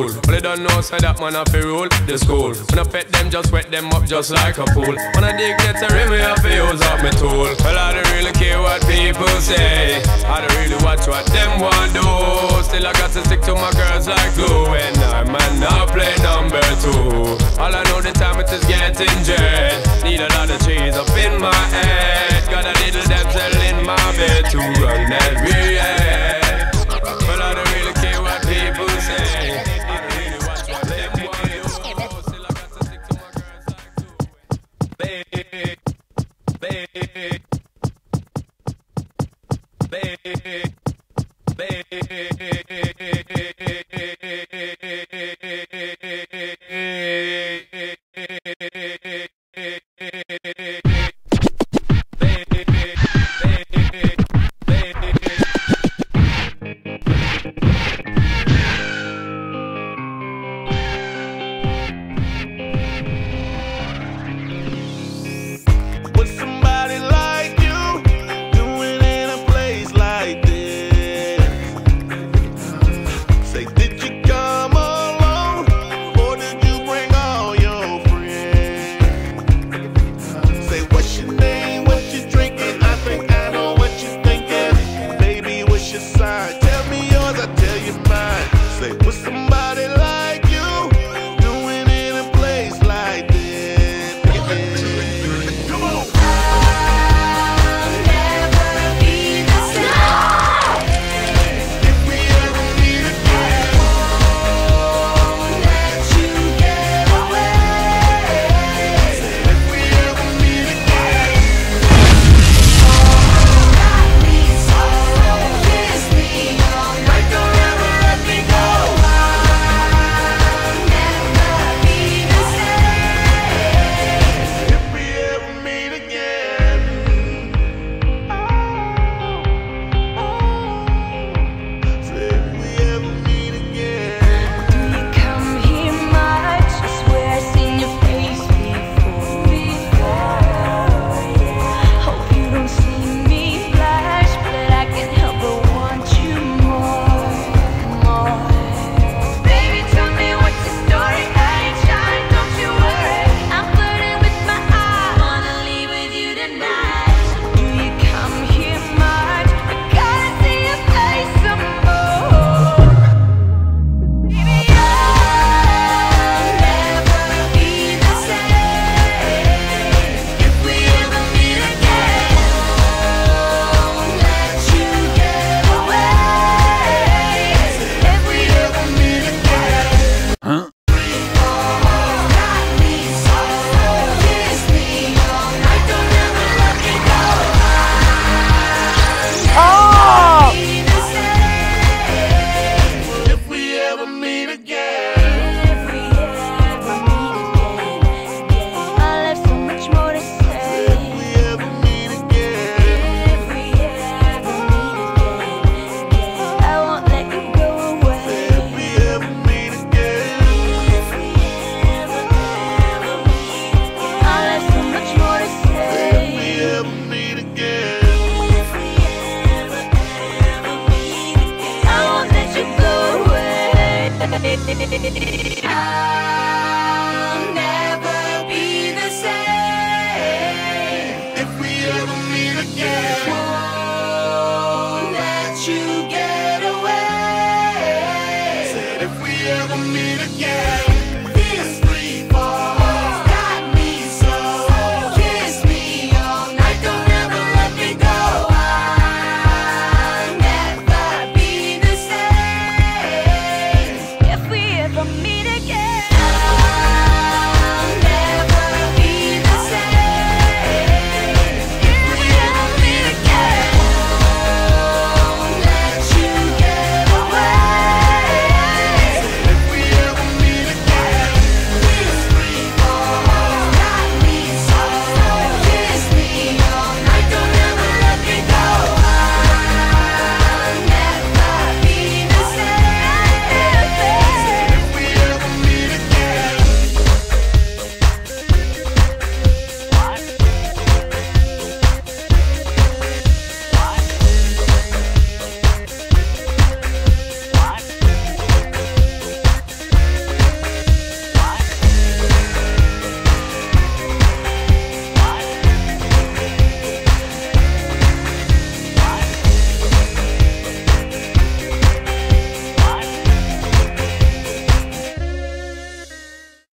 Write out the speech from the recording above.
Well, they don't know, so that man have to rule the school. When I pet them, just wet them up just like a pool. When I dig get a rim, me have to use up my tool. Well, I don't really care what people say. I don't really watch what them want do. Still, I got to stick to my girls like glue. And I man now play number two. All I know the time it is getting jet. Need a lot of trees up in my head. Got a little damsel in my bed to run that real. With I'll never be the same. If we ever meet again. Won't let you get away. Said If we ever meet again.